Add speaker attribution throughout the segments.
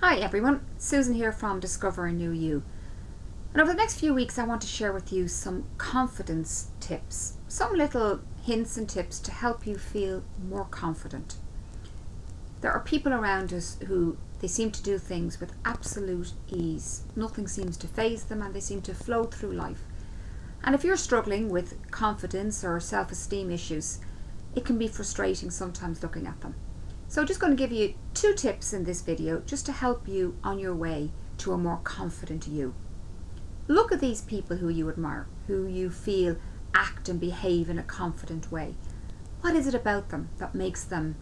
Speaker 1: Hi everyone, Susan here from Discover a New You. And over the next few weeks I want to share with you some confidence tips, some little hints and tips to help you feel more confident. There are people around us who they seem to do things with absolute ease. Nothing seems to faze them and they seem to flow through life. And if you're struggling with confidence or self-esteem issues, it can be frustrating sometimes looking at them. So I'm just going to give you two tips in this video just to help you on your way to a more confident you. Look at these people who you admire, who you feel act and behave in a confident way. What is it about them that makes them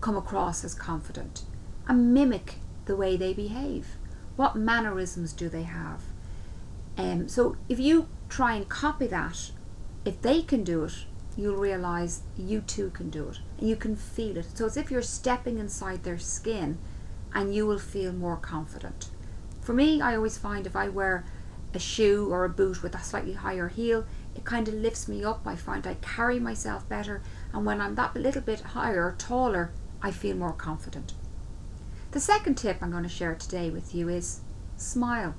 Speaker 1: come across as confident? And mimic the way they behave. What mannerisms do they have? Um, so if you try and copy that, if they can do it, you'll realize you too can do it and you can feel it. So it's if you're stepping inside their skin and you will feel more confident. For me, I always find if I wear a shoe or a boot with a slightly higher heel, it kind of lifts me up. I find I carry myself better and when I'm that little bit higher, taller, I feel more confident. The second tip I'm going to share today with you is smile.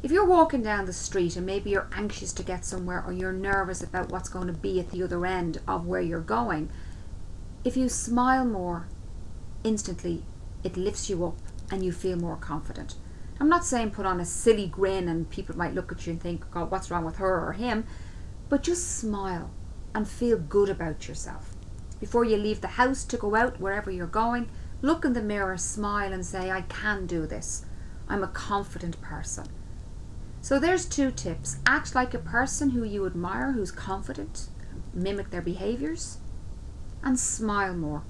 Speaker 1: If you're walking down the street and maybe you're anxious to get somewhere or you're nervous about what's going to be at the other end of where you're going, if you smile more, instantly it lifts you up and you feel more confident. I'm not saying put on a silly grin and people might look at you and think, God, what's wrong with her or him? But just smile and feel good about yourself. Before you leave the house to go out wherever you're going, look in the mirror, smile and say, I can do this. I'm a confident person. So there's two tips. Act like a person who you admire, who's confident, mimic their behaviors, and smile more.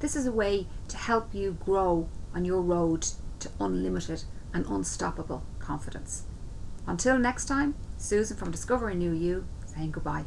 Speaker 1: This is a way to help you grow on your road to unlimited and unstoppable confidence. Until next time, Susan from Discover a New You saying goodbye.